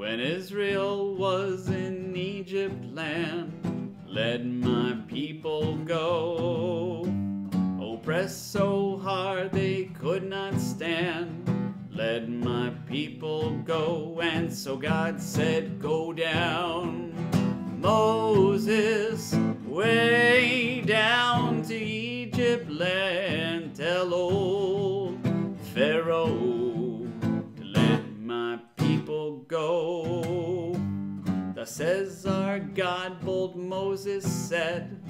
When Israel was in Egypt land, let my people go. Oppressed so hard they could not stand, let my people go. And so God said, Go down. Moses, way down to Egypt land, tell old Pharaoh says our God, bold Moses said,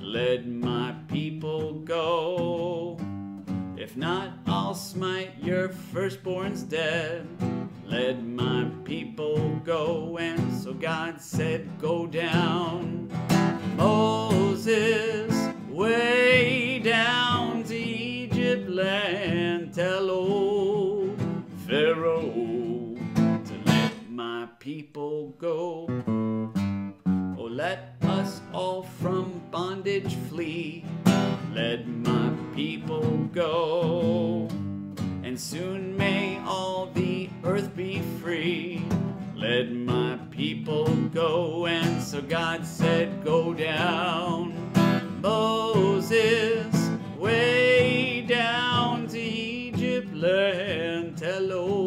Let my people go. If not, I'll smite your firstborns dead. Let my people go. And so God said, Go down. Moses, way down to Egypt land. Tell people go. Oh, let us all from bondage flee. Let my people go. And soon may all the earth be free. Let my people go. And so God said, Go down. Moses, way down to Egypt land. Tell old